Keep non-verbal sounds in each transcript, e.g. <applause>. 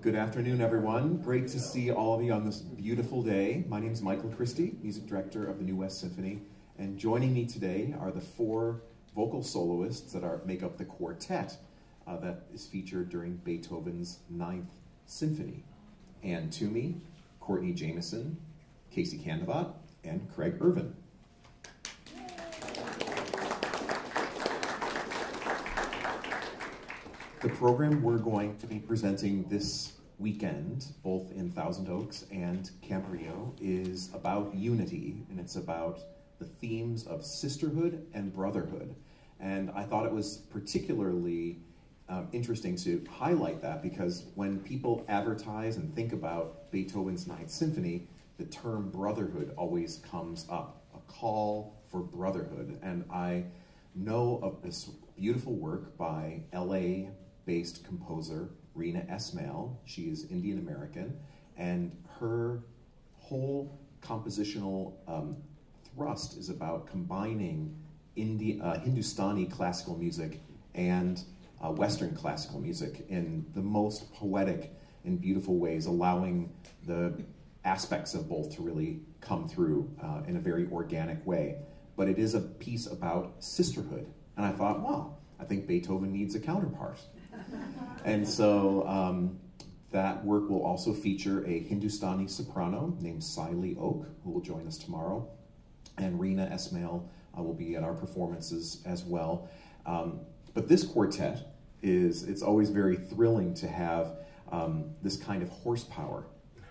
Good afternoon, everyone. Great to see all of you on this beautiful day. My name is Michael Christie, music director of the New West Symphony, and joining me today are the four vocal soloists that are, make up the quartet uh, that is featured during Beethoven's Ninth Symphony. Ann Toomey, Courtney Jameson, Casey Candebat, and Craig Irvin. The program we're going to be presenting this weekend, both in Thousand Oaks and Camarillo, is about unity, and it's about the themes of sisterhood and brotherhood. And I thought it was particularly um, interesting to highlight that because when people advertise and think about Beethoven's Ninth Symphony, the term brotherhood always comes up, a call for brotherhood. And I know of this beautiful work by LA based composer Reena Esmail. She is Indian American, and her whole compositional um, thrust is about combining Indi- uh, Hindustani classical music and uh, Western classical music in the most poetic and beautiful ways, allowing the aspects of both to really come through uh, in a very organic way. But it is a piece about sisterhood. And I thought, wow, I think Beethoven needs a counterpart and so um, that work will also feature a Hindustani soprano named Saili Oak, who will join us tomorrow. And Reena Esmail uh, will be at our performances as well. Um, but this quartet is, it's always very thrilling to have um, this kind of horsepower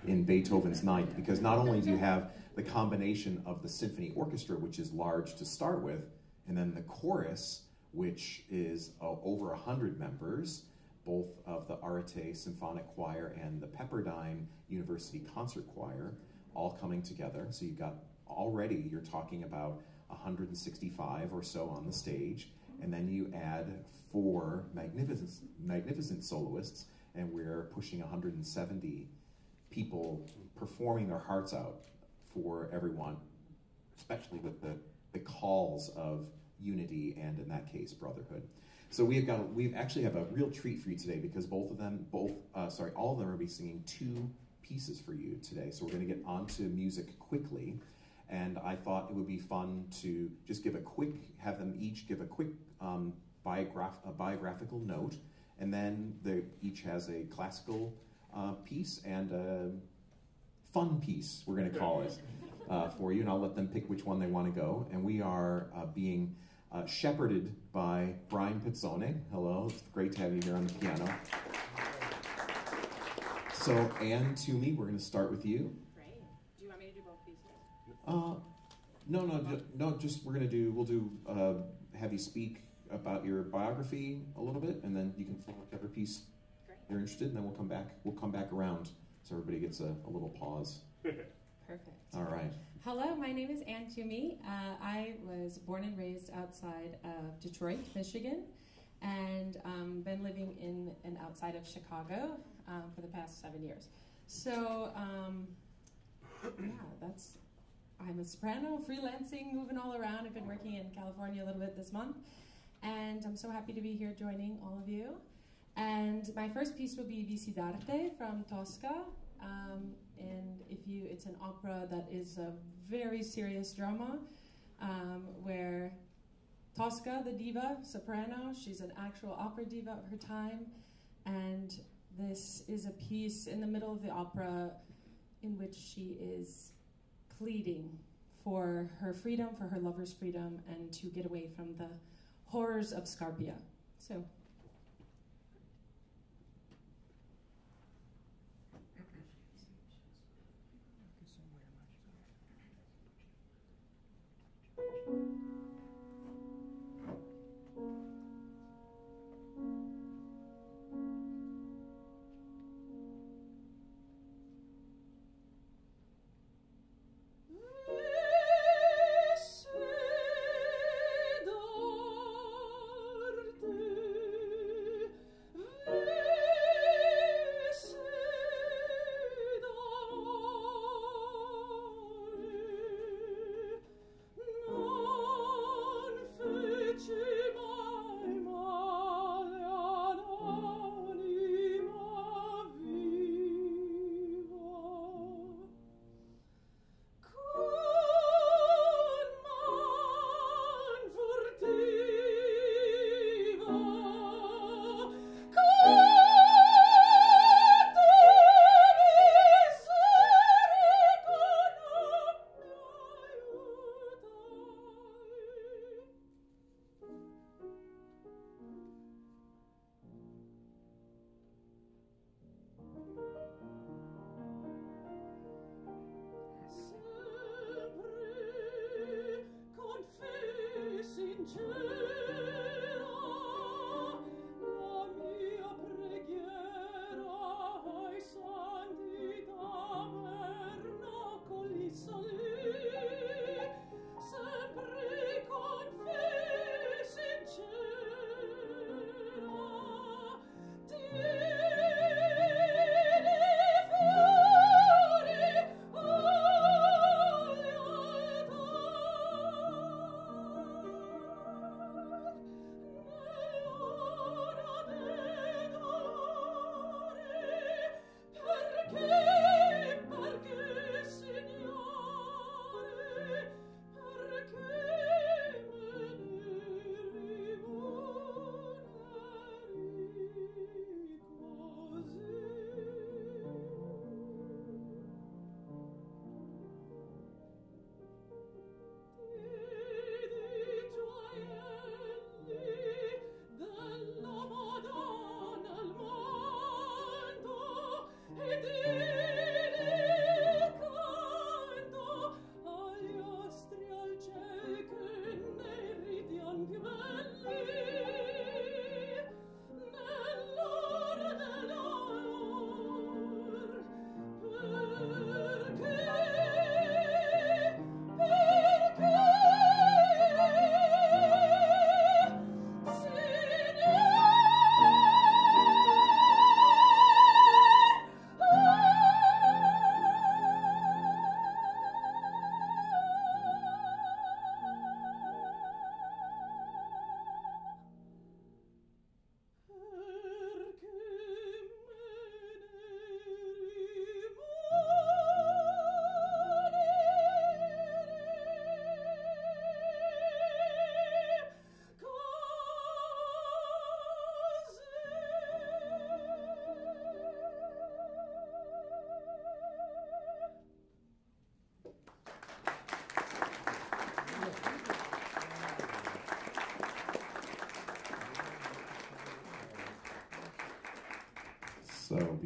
in Beethoven's Ninth, because not only do you have the combination of the symphony orchestra, which is large to start with, and then the chorus, which is uh, over 100 members, both of the Arete Symphonic Choir and the Pepperdine University Concert Choir, all coming together. So you've got already, you're talking about 165 or so on the stage, and then you add four magnificent, magnificent soloists, and we're pushing 170 people performing their hearts out for everyone, especially with the, the calls of unity and, in that case, brotherhood. So we've got we actually have a real treat for you today because both of them, both uh, sorry, all of them are be singing two pieces for you today. So we're going to get onto music quickly, and I thought it would be fun to just give a quick, have them each give a quick um, biograph a biographical note, and then they each has a classical uh, piece and a fun piece. We're going to call it uh, for you, and I'll let them pick which one they want to go. And we are uh, being uh, shepherded by Brian Pizzone. Hello, it's great to have you here on the piano. So, Ann Toomey, we're going to start with you. Great. Do you want me to do both pieces? Uh, no, no, no. Just we're going to do. We'll do. Uh, have you speak about your biography a little bit, and then you can fill whichever piece Great. you're interested, and then we'll come back. We'll come back around so everybody gets a, a little pause. <laughs> Perfect. All right. Hello, my name is Ann Toomey. Uh, I was born and raised outside of Detroit, Michigan, and um, been living in and outside of Chicago um, for the past seven years. So, um, yeah, that's. I'm a soprano, freelancing, moving all around. I've been working in California a little bit this month, and I'm so happy to be here joining all of you. And my first piece will be Vissi d'arte from Tosca. Um, and if you, it's an opera that is a very serious drama, um, where Tosca, the diva, soprano, she's an actual opera diva of her time, and this is a piece in the middle of the opera in which she is pleading for her freedom, for her lover's freedom, and to get away from the horrors of Scarpia. So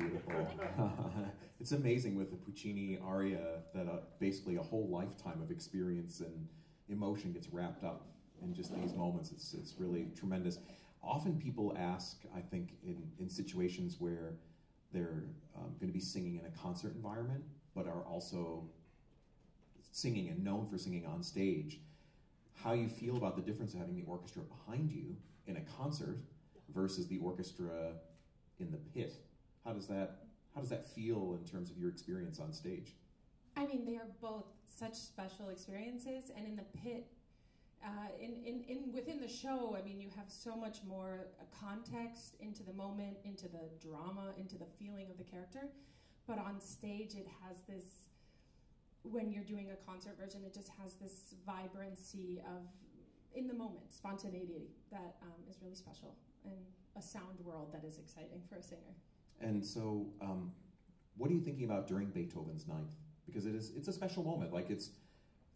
beautiful. <laughs> it's amazing with the Puccini aria that uh, basically a whole lifetime of experience and emotion gets wrapped up in just these moments. It's, it's really tremendous. Often people ask, I think, in, in situations where they're um, going to be singing in a concert environment, but are also singing and known for singing on stage, how you feel about the difference of having the orchestra behind you in a concert versus the orchestra in the pit. How does that how does that feel in terms of your experience on stage? I mean, they are both such special experiences, and in the pit, uh, in, in, in within the show, I mean, you have so much more uh, context into the moment, into the drama, into the feeling of the character. But on stage, it has this. When you're doing a concert version, it just has this vibrancy of in the moment, spontaneity that um, is really special, and a sound world that is exciting for a singer. And so, um, what are you thinking about during Beethoven's Ninth? Because it is it's a special moment. Like it's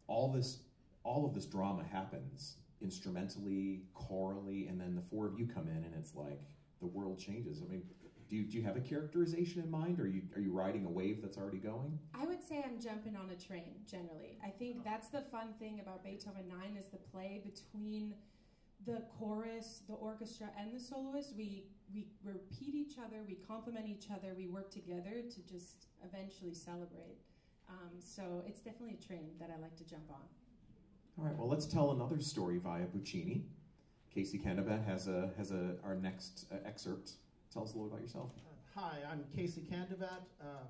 all this all of this drama happens instrumentally, chorally, and then the four of you come in, and it's like the world changes. I mean, do you, do you have a characterization in mind? Or are you are you riding a wave that's already going? I would say I'm jumping on a train. Generally, I think that's the fun thing about Beethoven Nine is the play between the chorus, the orchestra, and the soloist, we we repeat each other, we complement each other, we work together to just eventually celebrate. Um, so it's definitely a train that I like to jump on. All right. Well, let's tell another story via Puccini. Casey Candebat has a has a our next uh, excerpt. Tell us a little about yourself. Uh, hi, I'm Casey Candebat. Um,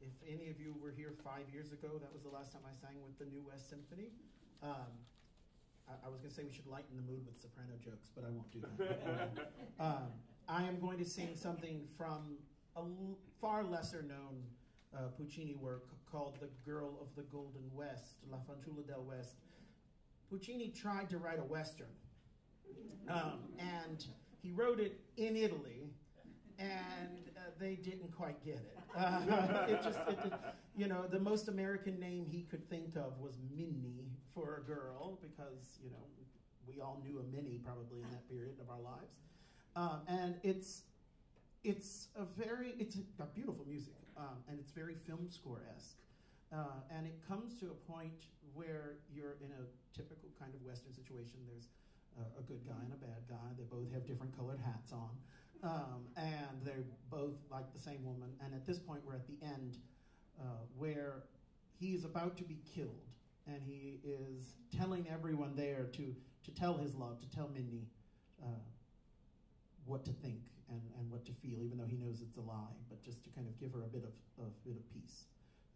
if any of you were here five years ago, that was the last time I sang with the New West Symphony. Um, I, I was going to say we should lighten the mood with soprano jokes, but I won't do that. <laughs> um, I am going to sing something from a far lesser known uh, Puccini work called The Girl of the Golden West, La Fanciulla del West. Puccini tried to write a Western, um, and he wrote it in Italy and uh, they didn't quite get it. Uh, <laughs> it just, it did, you know, the most American name he could think of was Minnie for a girl because, you know, we all knew a Minnie probably in that period of our lives. Um, and it's, it's a very, it's got beautiful music um, and it's very film score esque. Uh, and it comes to a point where you're in a typical kind of Western situation. There's a good guy and a bad guy. They both have different colored hats on. Um, and they're both like the same woman. And at this point, we're at the end uh, where he is about to be killed. And he is telling everyone there to, to tell his love, to tell Minnie uh, what to think and, and what to feel, even though he knows it's a lie, but just to kind of give her a bit of, a bit of peace.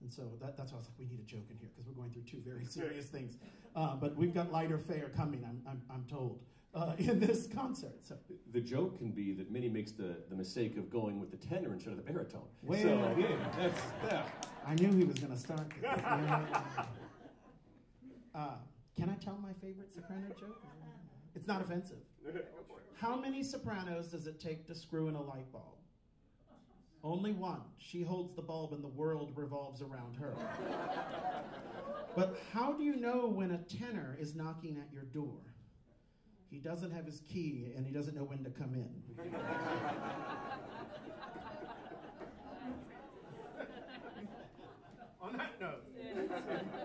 And so that, that's why I was like, we need a joke in here because we're going through two very <laughs> serious things. Uh, but we've got lighter fare coming, I'm, I'm, I'm told, uh, in this concert. So The joke can be that Minnie makes the, the mistake of going with the tenor instead of the baritone. Well, so, yeah, <laughs> that's, yeah. I knew he was going to start <laughs> uh, can I tell my favorite soprano joke? It's not offensive. How many sopranos does it take to screw in a light bulb? Only one. She holds the bulb and the world revolves around her. but how do you know when a tenor is knocking at your door? He doesn't have his key and he doesn't know when to come in. On that note. <laughs>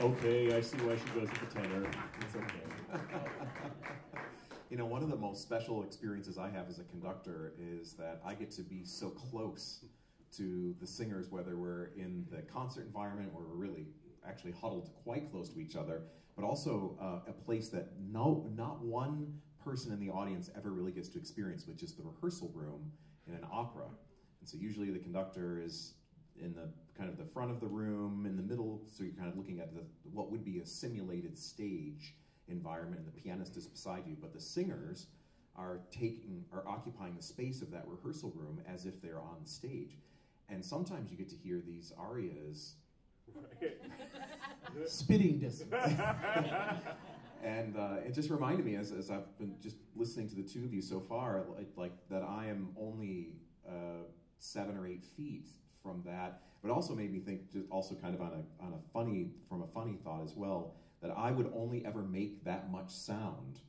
Okay, I see why she goes with the tenor. It's okay. You know, one of the most special experiences I have as a conductor is that I get to be so close to the singers, whether we're in the concert environment or we're really actually huddled quite close to each other, but also uh, a place that no, not one person in the audience ever really gets to experience, which is the rehearsal room in an opera. And so usually the conductor is in the kind of the front of the room, in the middle, so you're kind of looking at the, what would be a simulated stage environment, and the pianist is beside you. But the singers are taking, are occupying the space of that rehearsal room as if they're on stage. And sometimes you get to hear these arias <laughs> Spitting distance. <laughs> And uh, it just reminded me, as, as I've been just listening to the two of you so far, like, like that I am only uh, seven or eight feet from that. But also made me think, just also kind of on a on a funny from a funny thought as well, that I would only ever make that much sound,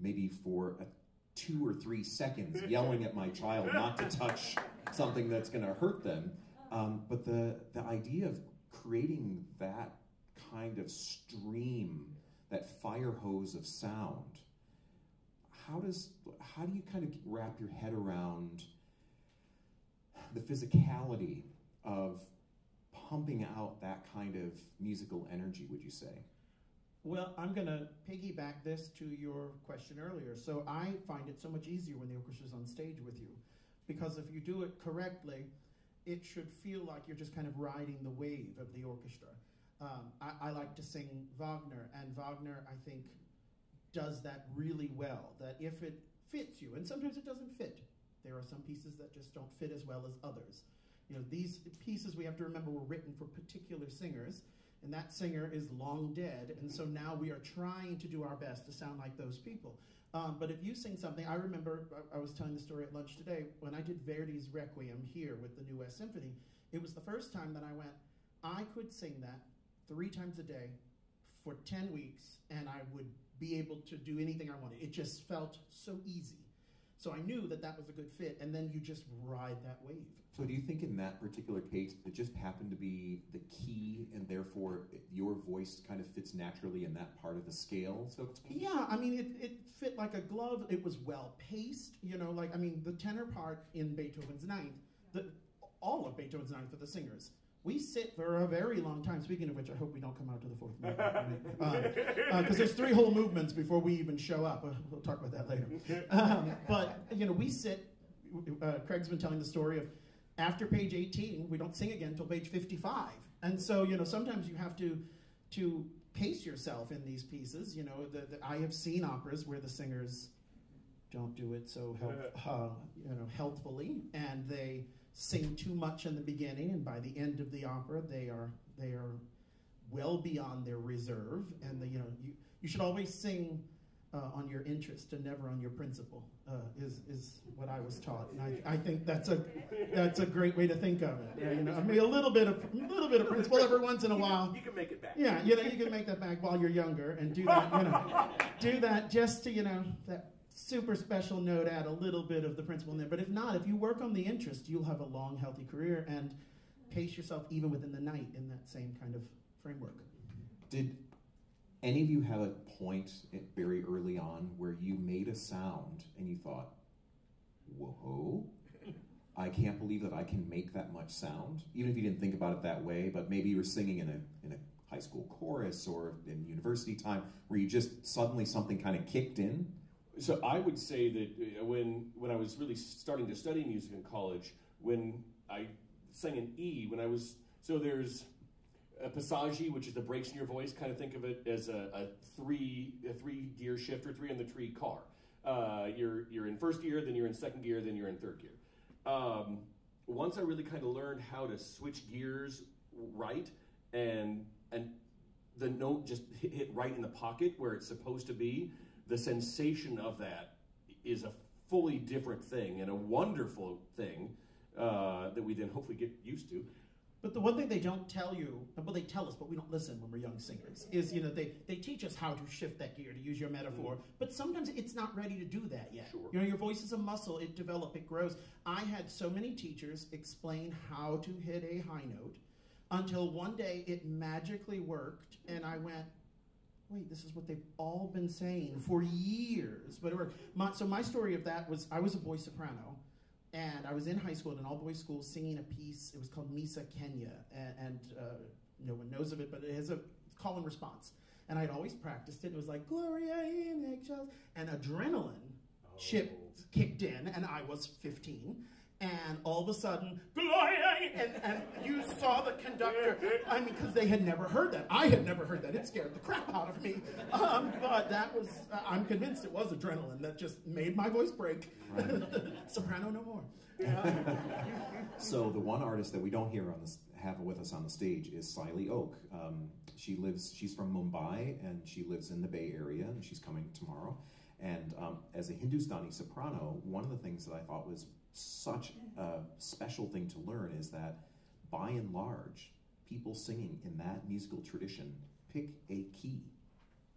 maybe for a two or three seconds, <laughs> yelling at my child not to touch something that's going to hurt them. Um, but the the idea of creating that kind of stream that fire hose of sound how does how do you kind of wrap your head around the physicality of pumping out that kind of musical energy would you say Well, I'm going to piggyback this to your question earlier. So I find it so much easier when the orchestra's on stage with you. Because if you do it correctly, it should feel like you're just kind of riding the wave of the orchestra. Um, I, I like to sing Wagner, and Wagner, I think, does that really well. That if it fits you, and sometimes it doesn't fit, there are some pieces that just don't fit as well as others. You know, these pieces we have to remember were written for particular singers, and that singer is long dead, and so now we are trying to do our best to sound like those people. Um, but if you sing something, I remember I, I was telling the story at lunch today when I did Verdi's Requiem here with the New West Symphony. It was the first time that I went, I could sing that three times a day for 10 weeks, and I would be able to do anything I wanted. It just felt so easy. So I knew that that was a good fit, and then you just ride that wave. so do you think in that particular case it just happened to be the key and therefore your voice kind of fits naturally in that part of the scale so to speak Yeah, I mean, it, it fit like a glove. It was well paced, you know, like, I mean, the tenor part in Beethoven's Ninth, the, all of Beethoven's Ninth for the singers. We sit for a very long time. Speaking of which, I hope we don't come out to the fourth movement. Because there's three whole movements before we even show up. Uh, We'll talk about that later. Um, but, you know, we sit, uh, Craig's been telling the story of after page 18, we don't sing again until page 55. And so, you know, sometimes you have to to pace yourself in these pieces. You know, the, the, I have seen operas where the singers don't do it so help, uh, you know, healthfully, and they sing too much in the beginning, and by the end of the opera, they are they are well beyond their reserve. And the, you know, you you should always sing. Uh, on your interest and never on your principle uh, is is what I was taught, and I, I think that's a that's a great way to think of it. Yeah, you know, I mean a little bit of a little bit of principle every once in a while. You can make it back. Yeah, you know, you can make that back while you're younger and do that, you know, do that just to, you know, that super special note, add a little bit of the principle in there. But if not, if you work on the interest, you'll have a long, healthy career and pace yourself even within the night in that same kind of framework. Did any of you have a point very early on where you made a sound and you thought, whoa, I can't believe that I can make that much sound? Even if you didn't think about it that way, but maybe you were singing in a, in a high school chorus or in university time where you just suddenly something kind of kicked in? So I would say that uh, when when I was really starting to study music in college, when I sang an E, when I was so there's a passaggi, which is the breaks in your voice. Kind of think of it as a, a three a three gear shifter, three on the tree car. Uh, you're you're in first gear, then you're in second gear, then you're in third gear. Um, once I really kind of learned how to switch gears right and and the note just hit, hit right in the pocket where it's supposed to be, the sensation of that is a fully different thing and a wonderful thing uh, that we then hopefully get used to. But the one thing they don't tell you, well, they tell us, but we don't listen when we're young singers, is, you know, they, they teach us how to shift that gear, to use your metaphor, but sometimes it's not ready to do that yet. Sure. You know, your voice is a muscle, it develops, it grows. I had so many teachers explain how to hit a high note, until one day it magically worked, and I went, wait, this is what they've all been saying for years. But it worked. My, so my story of that was I was a boy soprano, and I was in high school at an all boys school singing a piece. It was called Missa Kenya, and, and uh, no one knows of it, but it has a call and response. And I'd always practiced it. and It was like Gloria in excelsis, and adrenaline chip kicked in, and I was 15 and all of a sudden, and, and you saw the conductor. I mean, because they had never heard that. I had never heard that. It scared the crap out of me. Um, but that was, uh, I'm convinced it was adrenaline that just made my voice break. Right. <laughs> Soprano no more. <laughs> so the one artist that we don't hear on this have with us on the stage is Saili Oak. Um, she lives, she's from Mumbai and she lives in the Bay Area and she's coming tomorrow. And um, as a Hindustani soprano, one of the things that I thought was such a special thing to learn is that by and large, people singing in that musical tradition pick a key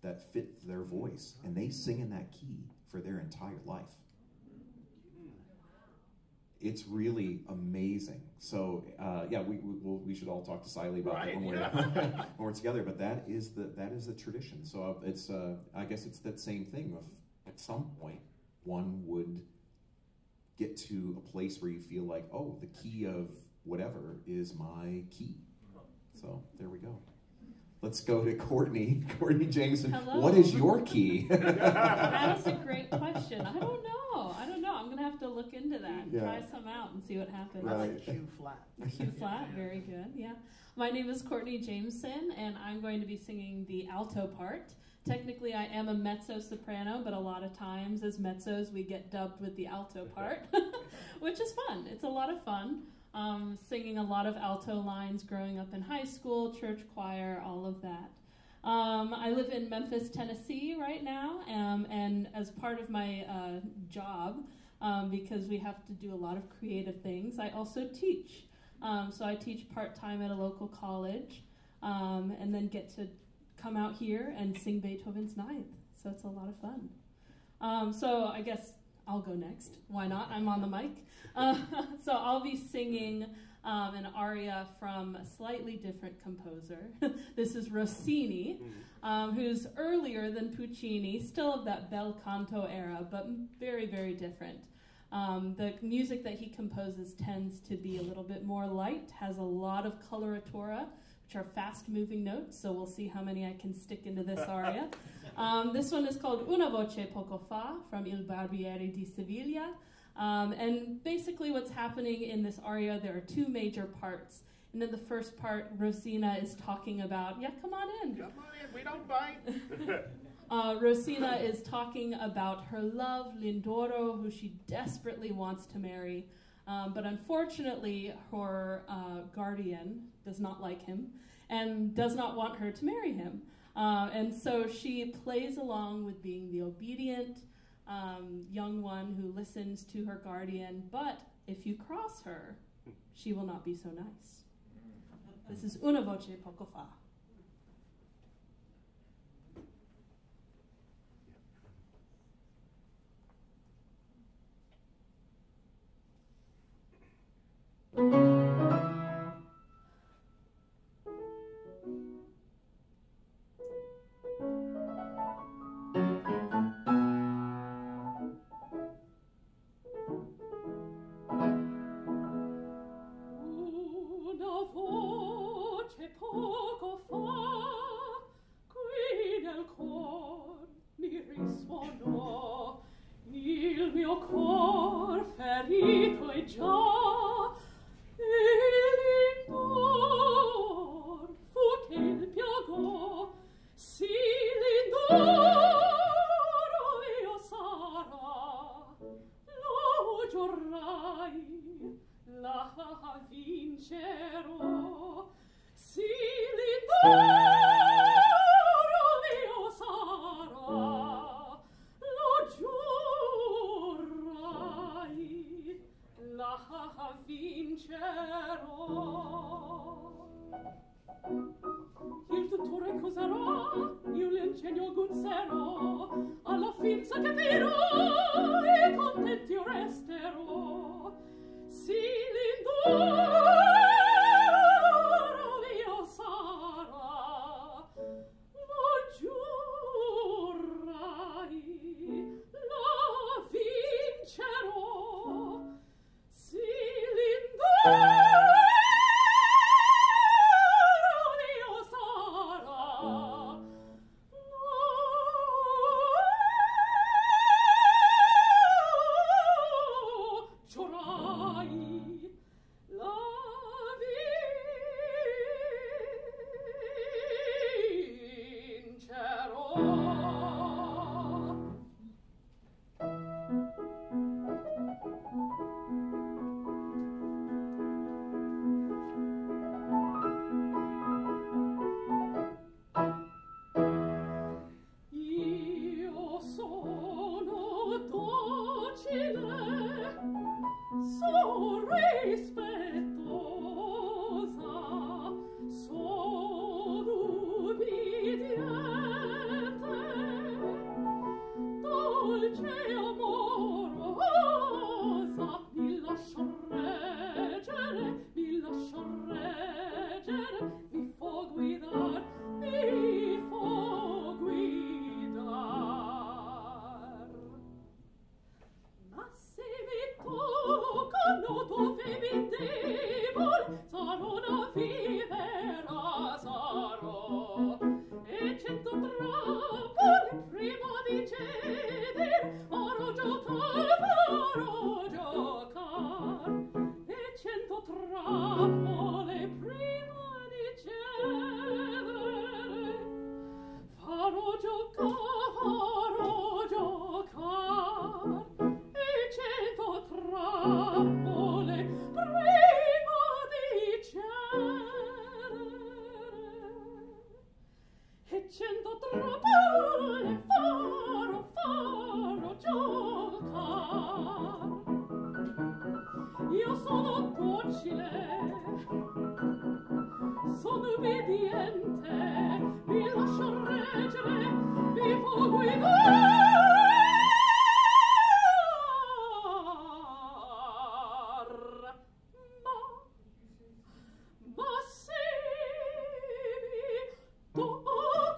that fits their voice and they sing in that key for their entire life. It's really amazing. So uh, yeah, we, we, we, should all talk to Saili about right. that when we're, when we're together. But that is the that is the tradition. So it's uh, I guess it's that same thing. Of at some point, one would get to a place where you feel like, oh, the key of whatever is my key. So there we go. Let's go to Courtney. <laughs> Courtney Jameson. Hello. What is your key? <laughs> <laughs> that is a great question. I don't know. I don't know. I'm gonna have to look into that. Yeah. Try some out and see what happens. Right. Q flat. Q flat. Very good. Yeah. My name is Courtney Jameson, and I'm going to be singing the alto part. Technically, I am a mezzo soprano, but a lot of times as mezzos, we get dubbed with the alto <laughs> part, <laughs> which is fun. It's a lot of fun. Um, singing a lot of alto lines growing up in high school, church choir, all of that. Um, I live in Memphis, Tennessee right now, um, and as part of my uh, job, um, because we have to do a lot of creative things, I also teach. Um, so I teach part time at a local college, um, and then get to come out here and sing Beethoven's Ninth. So it's a lot of fun. Um, so I guess I'll go next. Why not? I'm on the mic. <laughs> Uh, so I'll be singing um, an aria from a slightly different composer. <laughs> this is Rossini, mm-hmm. um, who's earlier than Puccini, still of that bel canto era, but very, very different. Um, the music that he composes tends to be a little bit more light, has a lot of coloratura, which are fast moving notes, so we'll see how many I can stick into this <laughs> aria. Um, this one is called Una voce poco fa from Il Barbiere di Siviglia. Um, and basically, what's happening in this aria, there are two major parts. And in the first part, Rosina is talking about, yeah, come on in. Come on in, we don't bite. <laughs> uh, Rosina is talking about her love, Lindoro, who she desperately wants to marry. Um, but unfortunately, her uh, guardian does not like him and does not want her to marry him. Uh, and so she plays along with being the obedient um, young one who listens to her guardian, but if you cross her, she will not be so nice. This is una voce poco fa.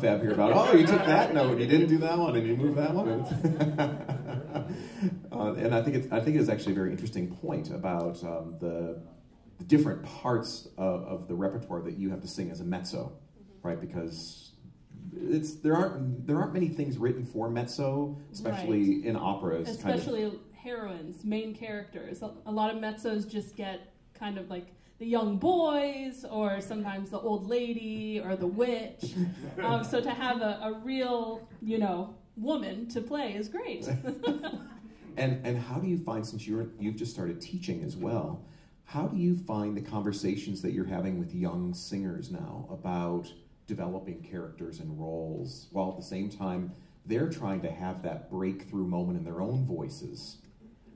confab here about, oh, you took that note, you didn't do that one, and you moved that one. <laughs> uh, and I think it's, I think it's actually a very interesting point about um, the, the different parts of, of the repertoire that you have to sing as a mezzo, right? Because it's there aren't there aren't many things written for mezzo, especially in operas. kind of- especially heroines, main characters. A lot of mezzos just get kind of like the young boys, or sometimes the old lady, or the witch. <laughs> um, so to have a, a real, you know, woman to play is great. <laughs> And and how do you find since you're you've just started teaching as well? How do you find the conversations that you're having with young singers now about developing characters and roles while at the same time they're trying to have that breakthrough moment in their own voices?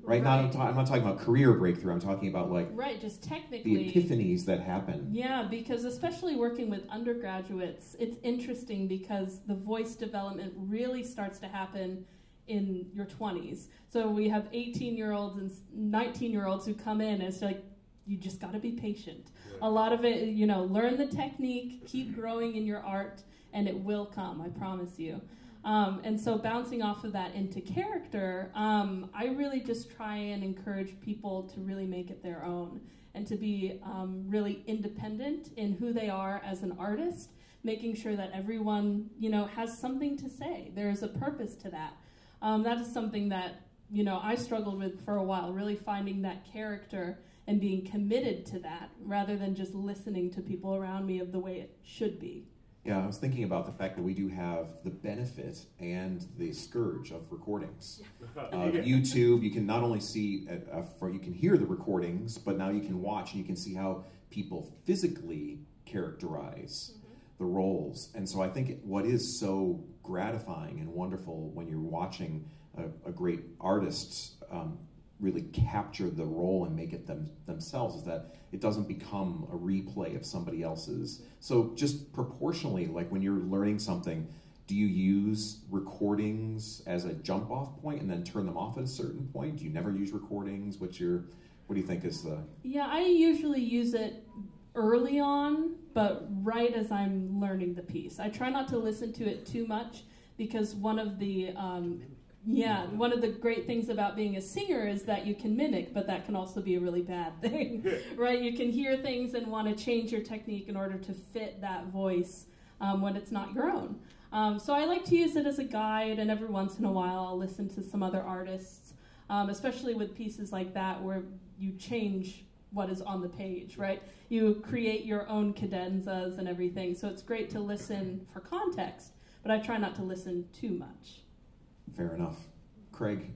Right, Not, I'm, ta- I'm not talking about career breakthrough. I'm talking about like right, just technically the epiphanies that happen. Yeah, because especially working with undergraduates, it's interesting because the voice development really starts to happen in your 20s. So we have 18 year olds and 19 year olds who come in, and it's like, you just got to be patient. A lot of it, you know, learn the technique, keep growing in your art, and it will come, I promise you. Um, and so, bouncing off of that into character, um, I really just try and encourage people to really make it their own and to be um, really independent in who they are as an artist, making sure that everyone, you know, has something to say. There is a purpose to that. Um, that is something that, you know, I struggled with for a while, really finding that character and being committed to that rather than just listening to people around me of the way it should be. Yeah, I was thinking about the fact that we do have the benefit and the scourge of recordings. Uh, <laughs> YouTube, you can not only see, uh, uh, for, you can hear the recordings, but now you can watch and you can see how people physically characterize the roles. And so I think what is so gratifying and wonderful when you're watching a, a great artist um, really capture the role and make it them, themselves is that it doesn't become a replay of somebody else's. So just proportionally, like when you're learning something, do you use recordings as a jump off point and then turn them off at a certain point? Do you never use recordings? What's your what do you think is the Yeah, I usually use it early on, but right as I'm learning the piece. I try not to listen to it too much because one of the um, yeah, one of the great things about being a singer is that you can mimic, but that can also be a really bad <laughs> thing, right? You can hear things and want to change your technique in order to fit that voice um, when it's not your own. Um, so I like to use it as a guide, and every once in a while I'll listen to some other artists, um, especially with pieces like that where you change what is on the page, right? You create your own cadenzas and everything, so it's great to listen for context. but I try not to listen too much. Fair enough. Craig.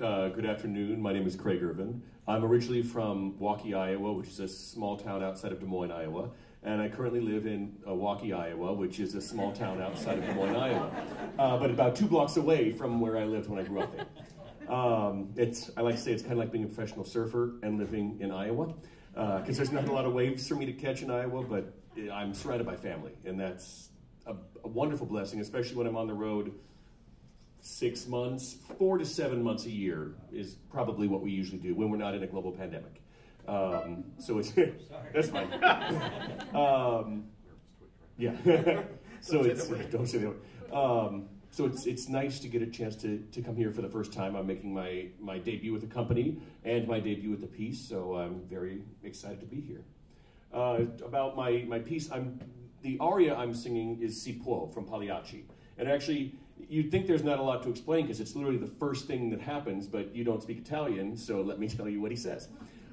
Uh, good afternoon. My name is Craig Irvin. I'm originally from Waukee, Iowa, which is a small town outside of Des Moines, Iowa. And I currently live in uh, Waukee, Iowa, which is a small town outside of Des Moines, Iowa, uh, but about two blocks away from where I lived when I grew up there. Um, it's, I like to say it's kind of like being a professional surfer and living in Iowa, because uh, there's not a lot of waves for me to catch in Iowa, but I'm surrounded by family, and that's a, a wonderful blessing, especially when I'm on the road six months, four to seven months a year is probably what we usually do when we're not in a global pandemic. Um, so it's <laughs> that's fine. um, yeah. <laughs> so it's don't say that. Um, so it's it's nice to get a chance to, to come here for the first time. I'm making my my debut with the company and my debut with the piece, so I'm very excited to be here. Uh, about my my piece, I'm the aria I'm singing is Si può from Pagliacci, and actually you'd think there's not a lot to explain because it's literally the first thing that happens, but you don't speak Italian, so let me <laughs> tell you what he says.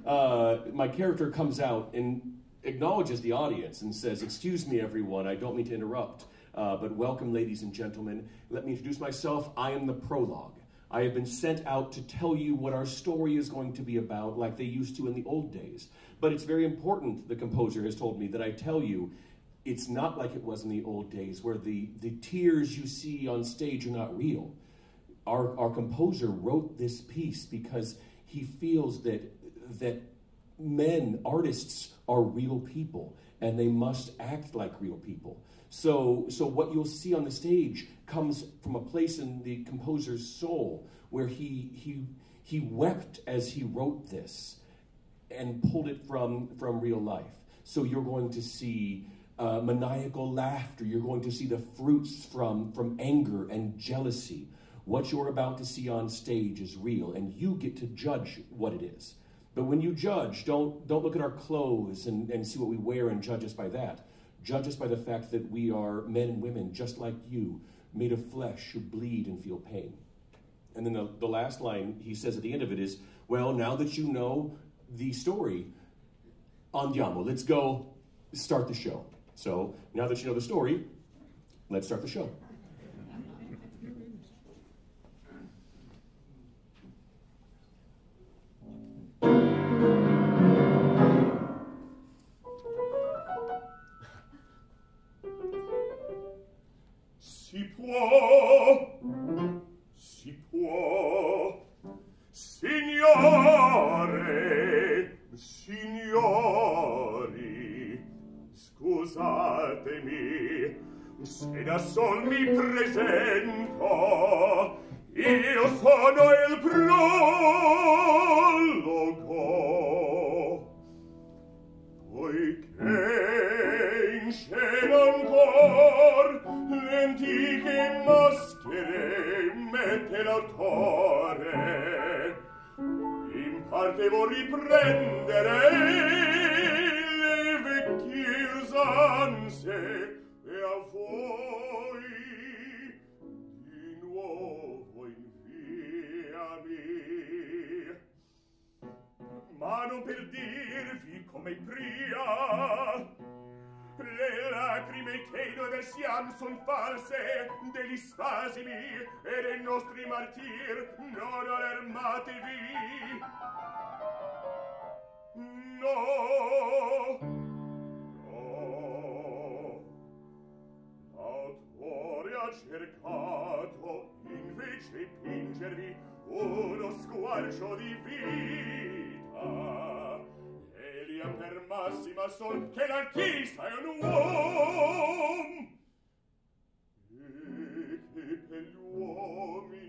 Uh, my character comes out and acknowledges the audience and says, Excuse me, everyone, I don't mean to interrupt, uh, but welcome, ladies and gentlemen. Let me introduce myself. I am the prologue. I have been sent out to tell you what our story is going to be about, like they used to in the old days. But it's very important, the composer has told me, that I tell you it's not like it was in the old days where the, the tears you see on stage are not real. Our, our composer wrote this piece because he feels that, that men, artists, are real people and they must act like real people. So, so what you'll see on the stage comes from a place in the composer's soul where he, he, he wept as he wrote this and pulled it from, from real life. So you're going to see uh, maniacal laughter. You're going to see the fruits from, from anger and jealousy. What you're about to see on stage is real, and you get to judge what it is. But when you judge, don't, don't look at our clothes and, and see what we wear and judge us by that. Judge us by the fact that we are men and women just like you, made of flesh who bleed and feel pain. And then the, the last line he says at the end of it is, Well, now that you know the story, andiamo, let's go start the show. So now that you know the story, let's start the show. Si può, se da sol mi presento io sono il prologo. Poiché in scena ancor le antiche maschere mette l'autore in parte vuol riprendere le vecchie usanze ma non per dirvi come pria le lacrime che noi versiam son false degli spasimi e dei nostri martir non allarmatevi no! cercato invece pingervi uno squarcio di vita. Elia per massima sol che l'artista è un uom. E che per gli uomini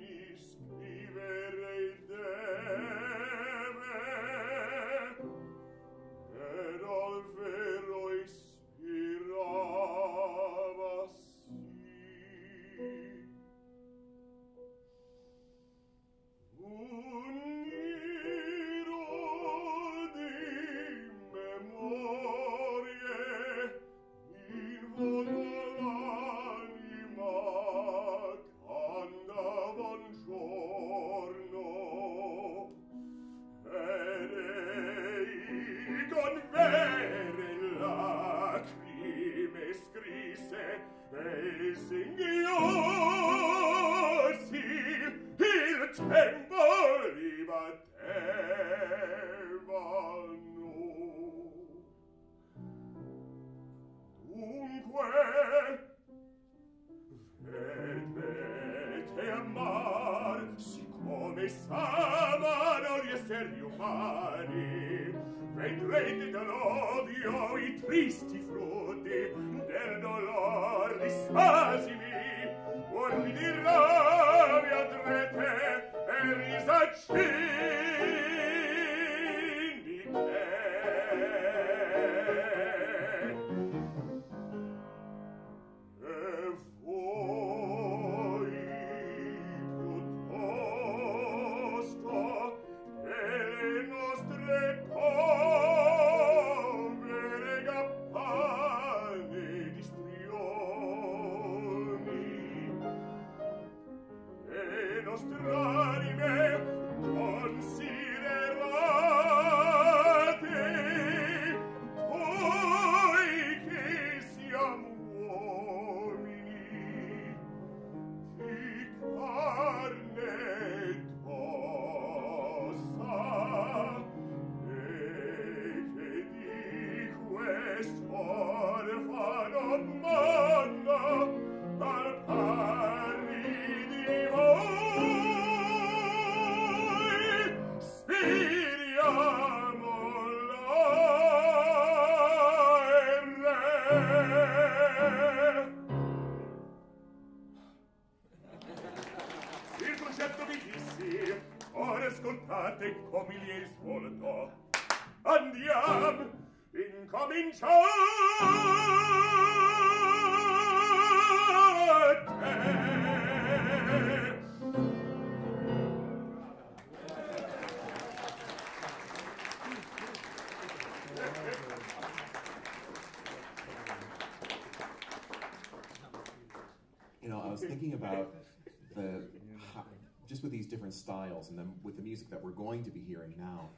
we're going to be hearing now,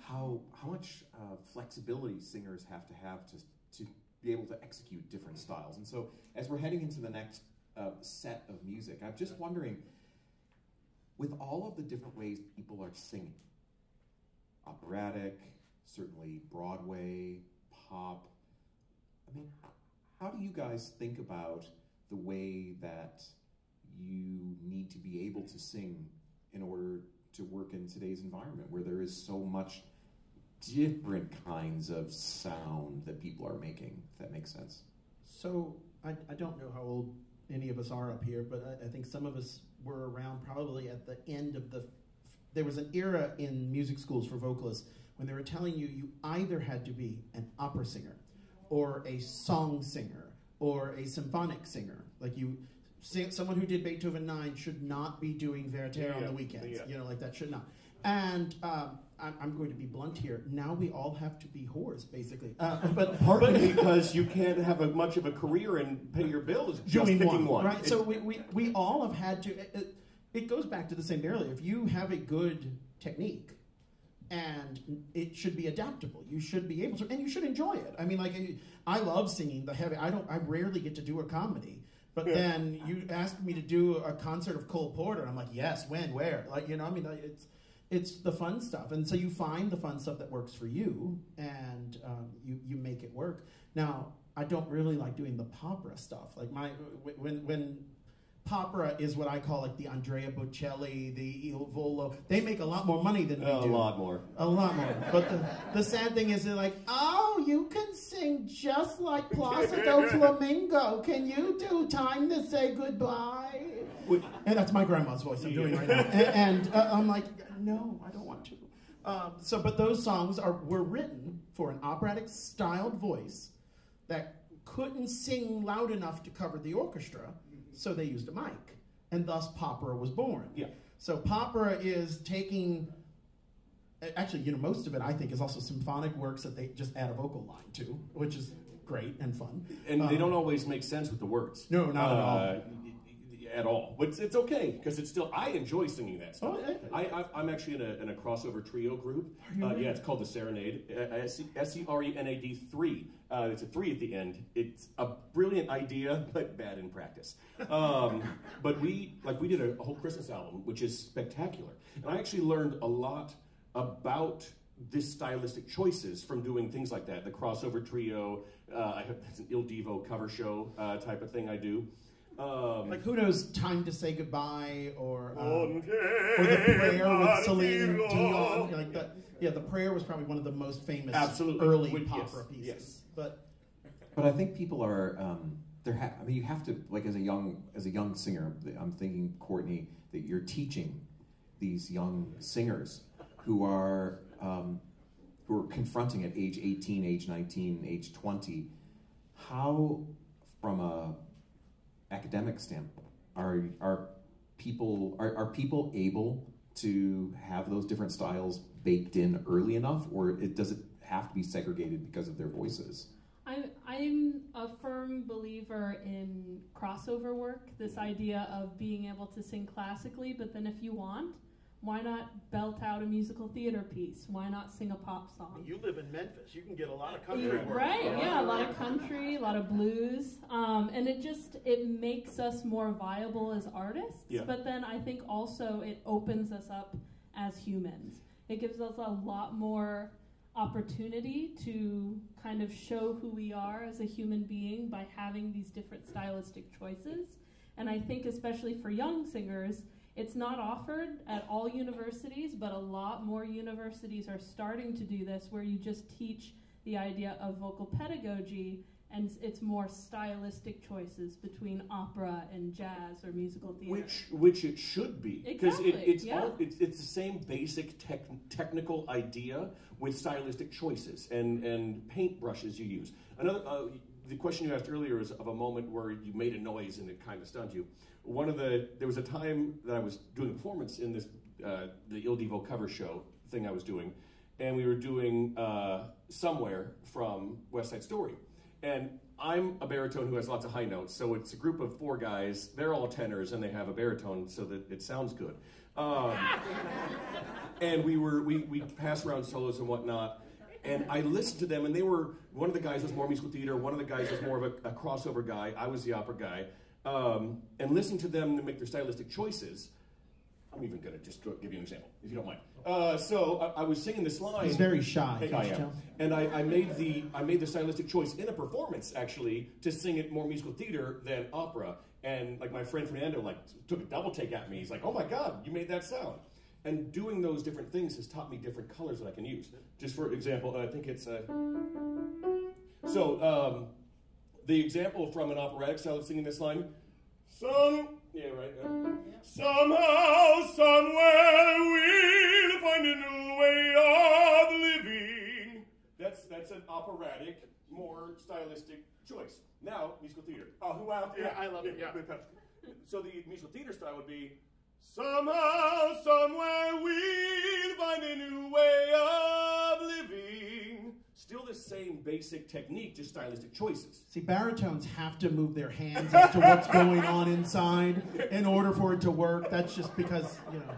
how how much uh, flexibility singers have to have to to be able to execute different styles. And so, as we're heading into the next uh, set of music, I'm just wondering, with all of the different ways people are singing, operatic, certainly Broadway, pop. I mean, how do you guys think about the way that you need to be able to sing in order to work in today's environment where there is so much different kinds of sound that people are making, if that makes sense? So I, I don't know how old any of us are up here, but I, I think some of us were around probably at the end of the. There was an era in music schools for vocalists when they were telling you you either had to be an opera singer, or a song singer, or a symphonic singer. Like you, someone who did Beethoven nine should not be doing Werther on the weekends. yeah. You know, like that should not. And um, I'm, I'm going to be blunt here. Now we all have to be whores, basically. Uh, <laughs> but Partly because you can't have a, much of a career and pay your bills just doing picking one, one. right? So we, we, we all have had to. It, it goes back to the same earlier. If you have a good technique, and it should be adaptable, you should be able to, and you should enjoy it. I mean, like I love singing the heavy. I don't. I rarely get to do a comedy. But then you asked me to do a concert of Cole Porter. And I'm like, yes, when, where? Like, you know, I mean, it's it's the fun stuff, and so you find the fun stuff that works for you, and um, you you make it work. Now, I don't really like doing the popera stuff. Like my when when popera is what I call like the Andrea Bocelli, the Il Volo. They make a lot more money than we a do. lot more. A lot more. But the, the sad thing is, they're like, oh, you can sing just like Placido <laughs> Flamingo. Can you do Time to Say Goodbye? Would- And that's my grandma's voice I'm doing right now. And, and uh, I'm like, no, I don't want to. Um, so, but those songs are were written for an operatic styled voice that couldn't sing loud enough to cover the orchestra, so they used a mic, and thus popera was born. Yeah. So popera is taking. Actually, you know, most of it I think is also symphonic works that they just add a vocal line to, which is great and fun. and they Um, don't always make sense with the words. No, not at all. Uh, at all. But it's, it's okay because it's still I enjoy singing that stuff. Oh. I, I I'm actually in a, in a crossover trio group. Uh, yeah, it's called the Serenade. uh, S E R E N A D three. Uh, it's a three at the end. It's a brilliant idea, but bad in practice. Um, <laughs> but we like we did a, a whole Christmas album, which is spectacular, and I actually learned a lot about this stylistic choices from doing things like that. The crossover trio. Uh, I have that's an Il Divo cover show uh, type of thing I do. Um, Like who knows "Time to Say Goodbye" or um, or the prayer with Celine partirò. Dion. Like the, yeah, the prayer was probably one of the most famous Absolutely. early Would- yes, opera pieces. yes. But But I think people are um, they're. Ha- I mean, you have to like as a young as a young singer. I'm thinking Courtney that you're teaching these young singers who are um, who are confronting at age 18, age 19, age 20. How, from a academic standpoint, are are people are, are people able to have those different styles baked in early enough, or it does it have to be segregated because of their voices? I'm, I'm a firm believer in crossover work, this idea of being able to sing classically, but then if you want, why not belt out a musical theater piece? Why not sing a pop song? you live in Memphis, you can get a lot of You- right yeah a lot of country a lot of blues um, and it just it makes us more viable as artists Yeah. but then i think also it opens us up as humans it gives us a lot more opportunity to kind of show who we are as a human being by having these different stylistic choices and i think especially for young singers it's not offered at all universities but a lot more universities are starting to do this where you just teach the idea of vocal pedagogy and it's more stylistic choices between opera and jazz or musical theater. Which which it should be because Exactly, it, it's yeah. all it's, it's the same basic tech, technical idea with stylistic choices and and paintbrushes you use. Another uh, the question you asked earlier is of a moment where you made a noise and it kind of stunned you. One of the there was a time that I was doing a performance in this uh, the Il Divo cover show thing I was doing, and we were doing uh, somewhere from West Side Story. And I'm a baritone who has lots of high notes, so it's a group of four guys. They're all tenors, and they have a baritone, so that it sounds good. Um, <laughs> and we were we we passed around solos and whatnot. And I listened to them, and they were one of the guys was more musical theater, one of the guys was more of a, a crossover guy. I was the opera guy. Um, and listen to them to make their stylistic choices, I'm even going to just give you an example, if you don't mind. Uh, so I, I was singing this line. He's very shy. Hey, I you am. And I, I made the I made the stylistic choice in a performance actually to sing it more musical theater than opera. And like my friend Fernando like took a double take at me. He's like, "Oh my God, you made that sound!" And doing those different things has taught me different colors that I can use. Just for example, I think it's uh, so um, the example from an operatic style of singing this line. Some yeah right. uh, Somehow, somewhere, we'll find a new way of living. That's that's an operatic, more stylistic choice. Now, musical theater. Oh, who wow! Yeah, I love it, yeah. <laughs> So the musical theater style would be Somehow, somewhere, we'll find a new way of living. still the same basic technique, just stylistic choices. See, baritones have to move their hands as to what's going on inside in order for it to work. That's just because, you know.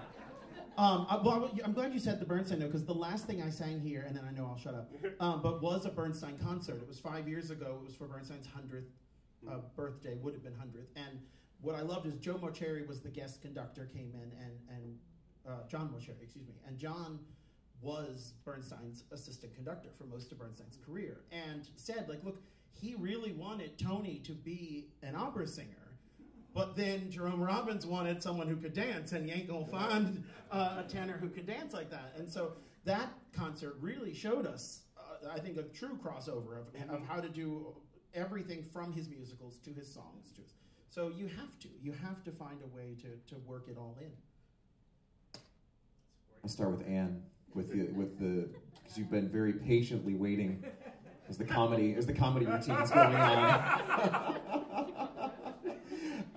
Um, I, well, I'm glad you said the Bernstein note because the last thing I sang here, and then I know I'll shut up, um, but was a Bernstein concert. It was five years ago. It was for Bernstein's 100th uh, birthday, would have been 100th. And what I loved is Joe Mauceri was the guest conductor, came in, and, and uh, John Mauceri, excuse me. And John was Bernstein's assistant conductor for most of Bernstein's career and said, like, look, he really wanted Tony to be an opera singer. But then Jerome Robbins wanted someone who could dance, and you ain't gonna find uh, a tenor who could dance like that. And so that concert really showed us, uh, I think, a true crossover of, of how to do everything from his musicals to his songs. To his, so you have to, you have to find a way to, to work it all in. I'll start with Ann with the with the because you've been very patiently waiting as the comedy as the comedy routine is going on.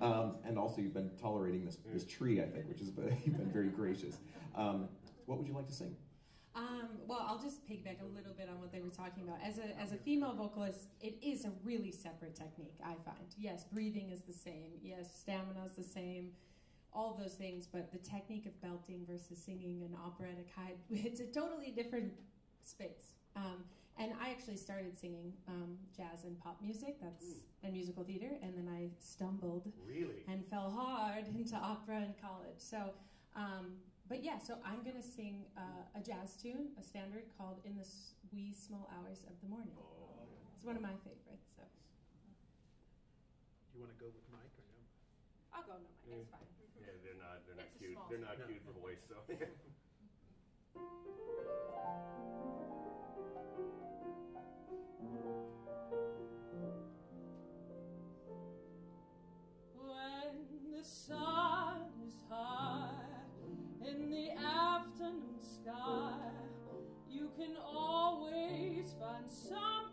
<laughs> um, and also you've been tolerating this this tree, I think, which is <laughs> you've been very gracious. Um, what would you like to sing? Um, well, I'll just piggyback a little bit on what they were talking about. As a as a female vocalist, it is a really separate technique. I find. Yes, breathing is the same. Yes, stamina is the same. All those things, but the technique of belting versus singing an operatic high, <laughs> it's a totally different space. Um, and I actually started singing um, jazz and pop music. That's and musical theater, and then I stumbled Really? and fell hard <laughs> into opera in college. So, um, but yeah, so I'm going to sing uh, a jazz tune, a standard called "In the Wee Small Hours of the Morning." It's one of my favorites. So Do you want to go with Mike or no? I'll go. No, Mike, it's fine. Yeah, they're not. They're not It's cute. They're not cute for voice. So. <laughs> can always find something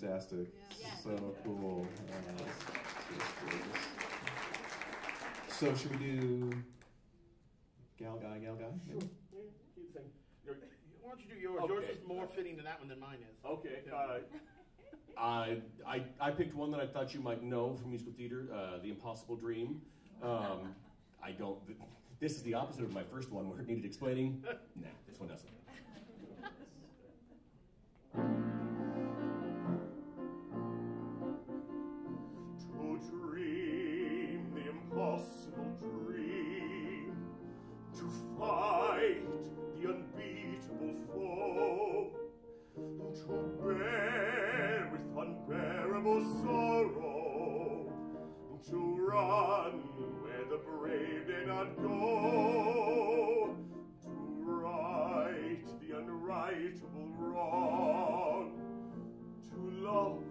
Brian, fantastic. So cool. It's- it's gorgeous. So, should we do gal guy, gal guy? maybe? Yeah, cute thing. You're- Why don't you do yours? Okay. Yours is more fitting to that one than mine is. Okay. Yeah. Uh, I, I, I picked one that I thought you might know from musical theater, uh, The Impossible Dream. Um, I don't. This is the opposite of my first one where it needed explaining. <laughs> Nah, this one doesn't. <laughs> fight the unbeatable foe, to bear with unbearable sorrow, to run where the brave dare not go, to right the unrightable wrong, to love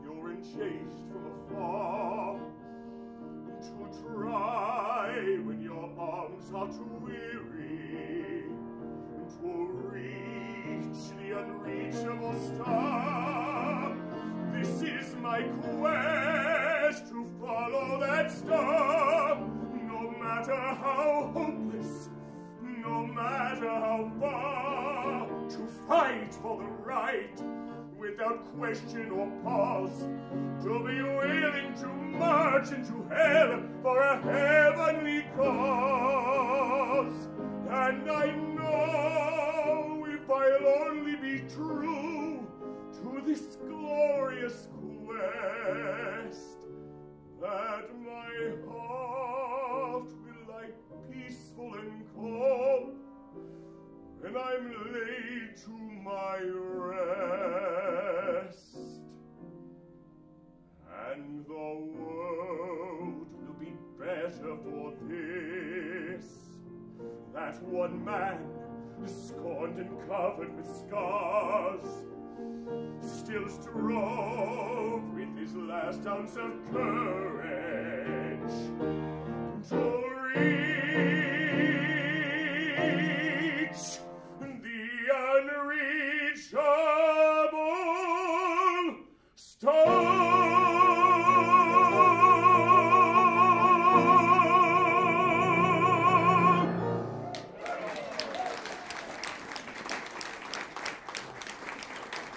pure and chaste from afar, to try when your arms are too weary to reach the unreachable star. This is my quest to follow that star, no matter how hopeless, no matter how far, to fight for the right without question or pause, to be willing to march into hell for a heavenly cause. And I know if I'll only be true to this glorious quest, that my heart will lie peaceful and calm, and I'm laid to my rest. And the world will be better for this. That one man, scorned and covered with scars, still strove with his last ounce of courage to reach unreachable star.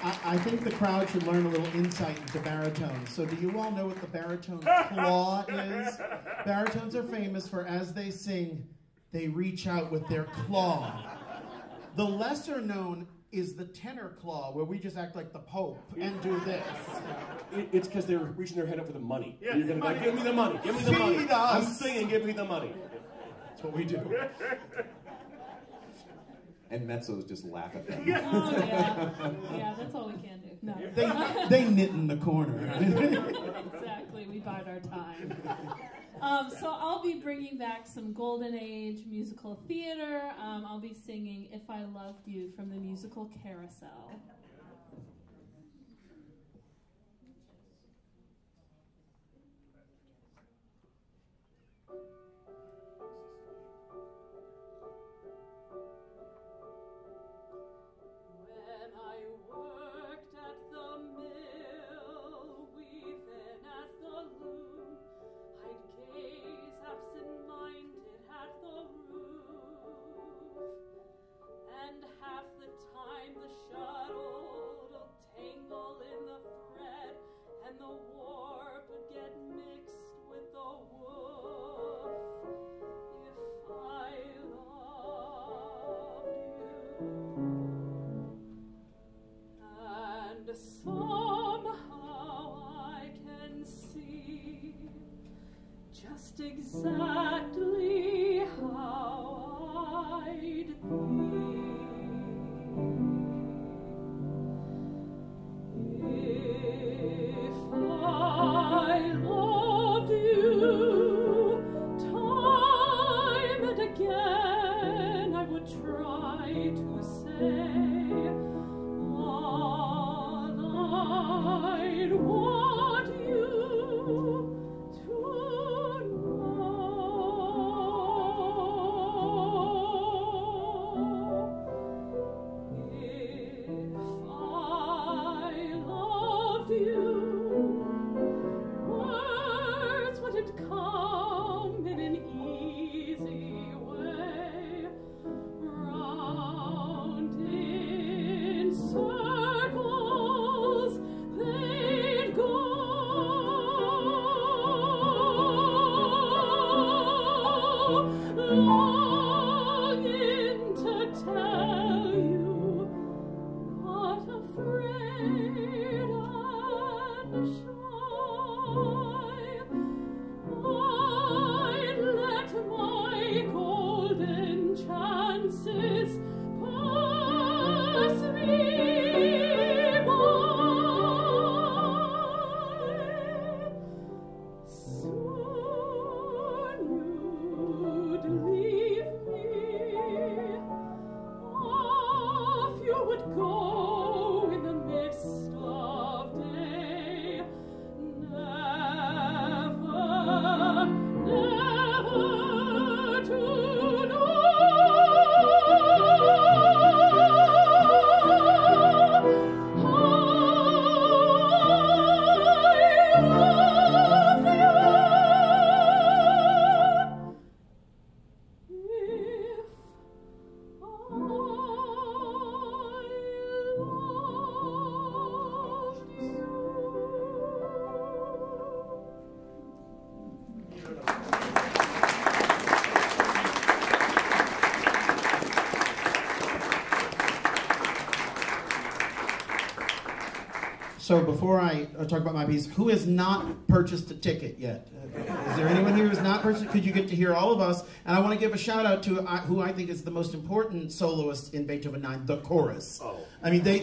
I, I think the crowd should learn a little insight into baritones. So, do you all know what the baritone <laughs> claw is? Baritones are famous for as they sing, they reach out with their claw. The lesser known is the tenor claw, where we just act like the Pope and do this. <laughs> It, it's because they're reaching their head up for the money. Yes, You're gonna be like, give me the money, give me the Feed money. I'm singing, give me the money. That's what we do. And mezzos just laugh at them. <laughs> Oh yeah, <laughs> yeah. That's all we can do. No, They, they knit in the corner. exactly. We bide our time. Um, so I'll be bringing back some golden age musical theater. Um, I'll be singing "If I Loved You" from the musical Carousel. Just exactly So before I uh, talk about my piece, who has not purchased a ticket yet? Uh, is there anyone here who's not purchased? Could you get to hear all of us? And I want to give a shout out to uh, who I think is the most important soloist in Beethoven 9, the chorus. Oh. I mean, they.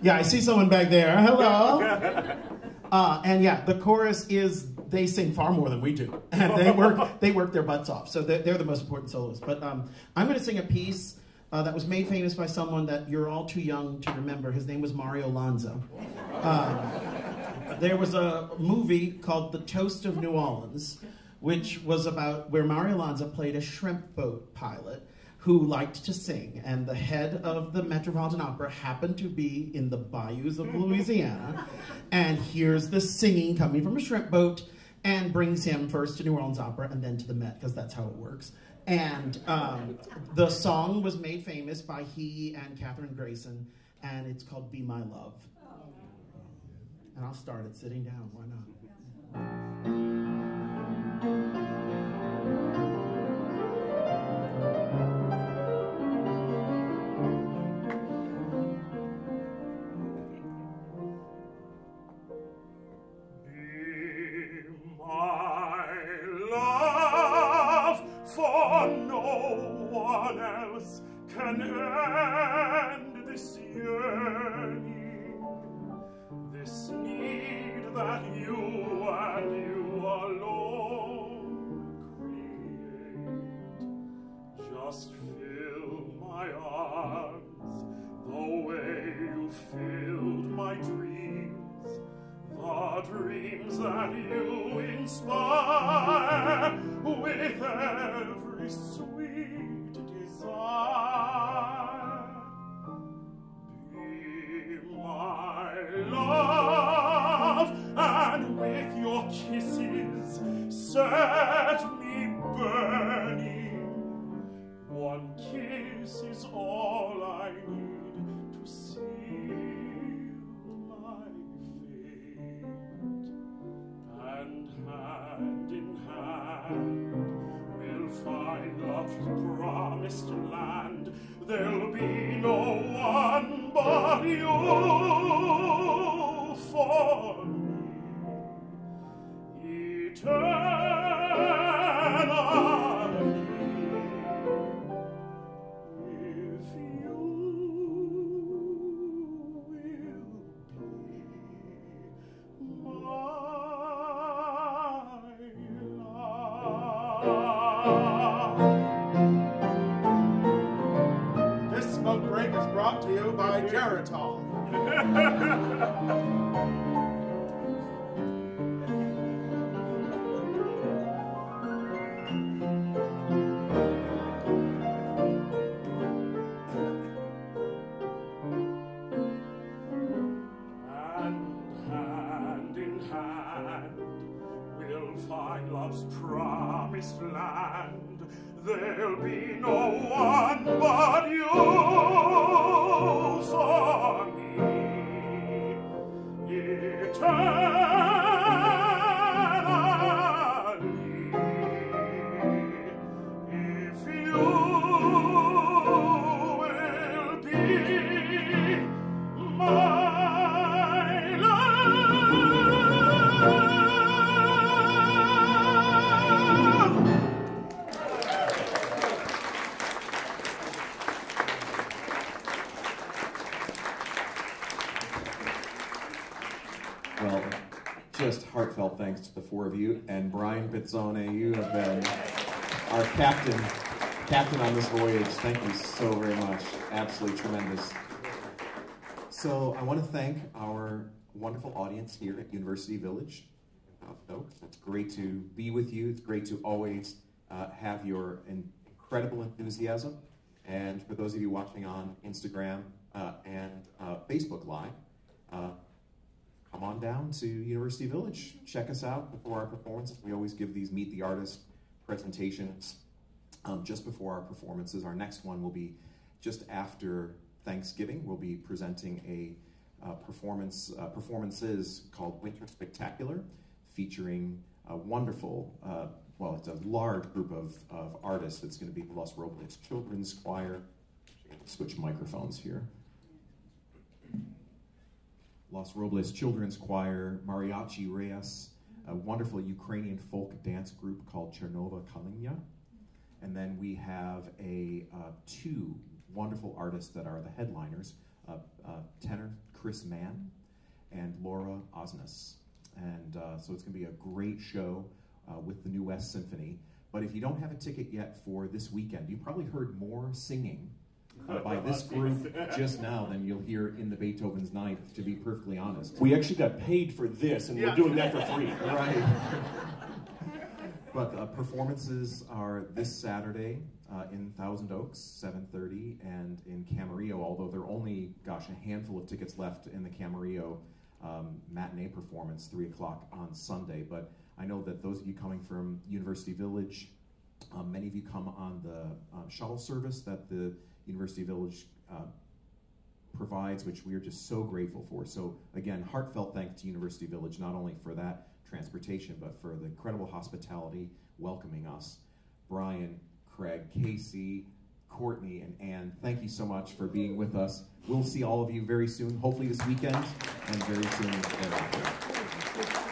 yeah, I see someone back there. Hello. <laughs> Uh, and yeah, the chorus is they sing far more than we do, and they work they work their butts off. So they're, they're the most important soloists. But um, I'm going to sing a piece uh, that was made famous by someone that you're all too young to remember. His name was Mario Lanza. Uh, there was a movie called The Toast of New Orleans, which was about where Mario Lanza played a shrimp boat pilot who liked to sing, and the head of the Metropolitan Opera happened to be in the bayous of Louisiana, and hears the singing coming from a shrimp boat, and brings him first to New Orleans Opera and then to the Met, because that's how it works. And um, the song was made famous by he and Kathryn Grayson, and it's called Be My Love. And I'll start it sitting down, why not? Sweet Geritol. <laughs> four of you. And Brian Pizzone, you have been our captain, captain on this voyage. Thank you so very much. Absolutely tremendous. So I want to thank our wonderful audience here at University Village. in Oaks. It's great to be with you. It's great to always uh, have your incredible enthusiasm. And for those of you watching on Instagram uh, and uh, Facebook Live, uh, come on down to University Village. Check us out before our performances. We always give these Meet the Artist presentations um, just before our performances. Our next one will be just after Thanksgiving. We'll be presenting a uh, performance uh, performances called Winter Spectacular, featuring a wonderful, uh, well, it's a large group of, of artists. It's going to be the Los Robles Children's Choir. Switch microphones here. Los Robles Children's Choir, Mariachi Reyes, a wonderful Ukrainian folk dance group called Chervona Kalyna. And then we have a uh, two wonderful artists that are the headliners, uh, uh, tenor Chris Mann and Laura Osnes. And uh, so it's going to be a great show uh, with the New West Symphony. But if you don't have a ticket yet for this weekend, you probably heard more singing uh, by this group <laughs> just now than you'll hear in the Beethoven's Ninth, to be perfectly honest. We actually got paid for this, and Yeah. we're doing that for free. <laughs> Right. but uh, performances are this Saturday uh, in Thousand Oaks, 7:30, and in Camarillo. Although there are only, gosh, a handful of tickets left in the Camarillo um, matinee performance, three o'clock on Sunday. But I know that those of you coming from University Village, um, many of you come on the um, shuttle service that the University Village uh, provides, which we are just so grateful for. So again, heartfelt thanks to University Village, not only for that transportation, but for the incredible hospitality welcoming us. Brian, Craig, Casey, Courtney, and Ann, thank you so much for being with us. We'll see all of you very soon, hopefully this weekend, and very soon thereafter.